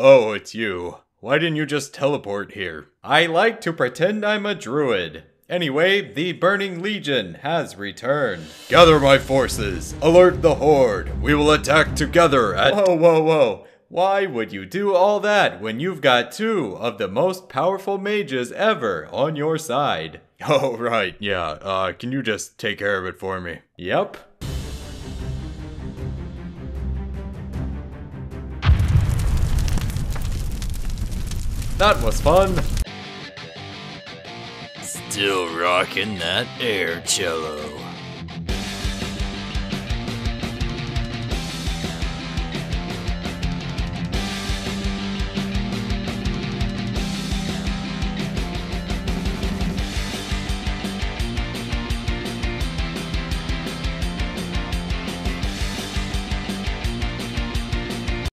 Oh, it's you. Why didn't you just teleport here? I like to pretend I'm a druid. Anyway, the Burning Legion has returned. Gather my forces. Alert the Horde. We will attack together at- Whoa, whoa, whoa. Why would you do all that when you've got two of the most powerful mages ever on your side? Oh, right, yeah. Uh, can you just take care of it for me? Yep. That was fun. Still rocking that air cello.